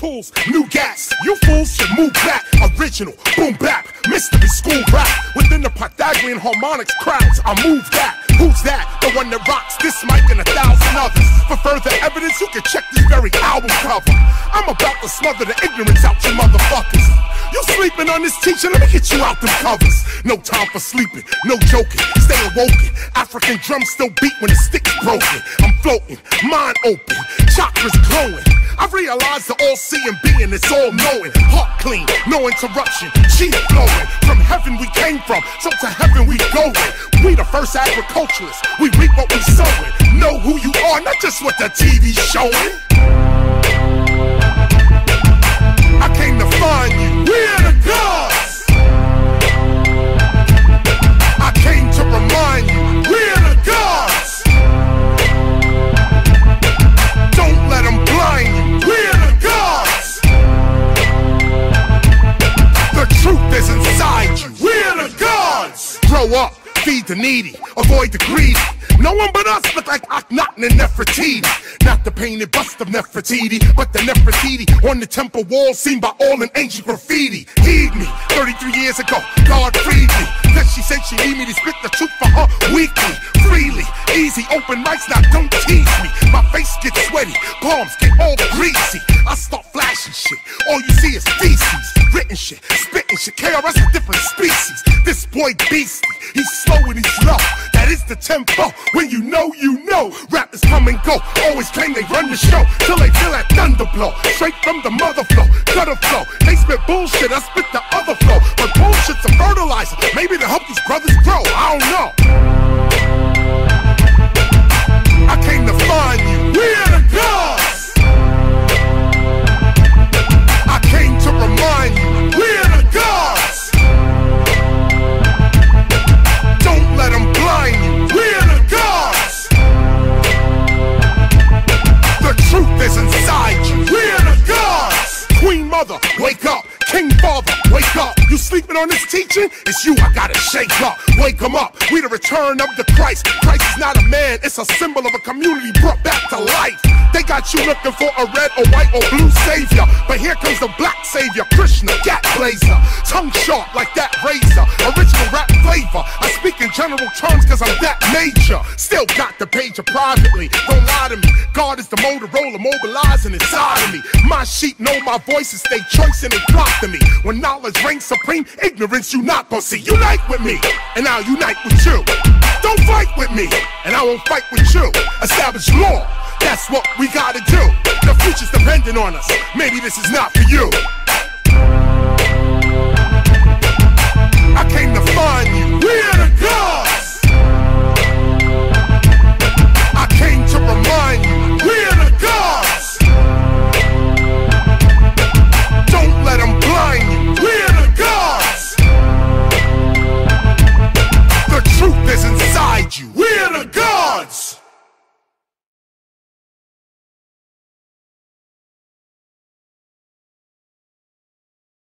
fools, new gas. You fools should move back. Original, boom bap, mystery school rap. Within the Pythagorean harmonics crowds, I move that. Who's that? The one that rocks this mic and a thousand others. For further evidence, you can check this very album cover. I'm about to smother the ignorance out you motherfuckers. You sleeping on this teacher? Let me get you out them covers. No time for sleeping, no joking. Stay awoken. African drums still beat when the stick's broken. I'm floating, mind open, chakras glowing. I realize the all-seeing being is all knowing. Heart clean, no interruption. Chi flowing. From heaven we came from, so to heaven we going. We the first agriculturists. We reap what we sowing. Know who you are, not just what the TV's showing. The needy, avoid the greedy. No one but us look like Akhenaten and Nefertiti. Not the painted bust of Nefertiti, but the Nefertiti on the temple wall seen by all in ancient graffiti. Heed me, 33 years ago, God freed me. Cause she said she need me to spit the truth for her weekly, freely. Easy, open mics, now don't tease me. My face gets sweaty, palms get all greasy. I start flashing shit, all you see is feces. Written shit, spitting shit, KRS a different species. Boy beastie, he's slow and he's low. That is the tempo. When you know, you know. Rappers come and go, always claim they run the show. Till they feel that thunder blow. Straight from the mother flow, flow. They spit bullshit, I spit the other flow. But bullshit's a fertilizer, maybe to help these brothers grow. I don't know. Wake up. King Father, wake up. You sleeping on this teaching? It's you I gotta shake up. Wake 'em up. We the return of the Christ. Christ is not a man, it's a symbol of a community brought back to life. They got you looking for a red or white or blue savior. But here comes the black savior, Krishna, gat blazer. Tongue sharp like that razor. Original rap flavor. I speak in general terms cause I'm that major. Still got the pager privately. Don't lie to me. God is the Motorola mobilizing inside of me. My sheep know my voice and stay choice and they flock When knowledge reigns supreme, ignorance you not gonna see. Unite with me, and I'll unite with you. Don't fight with me, and I won't fight with you. Establish law, that's what we gotta do. The future's depending on us. Maybe this is not for you.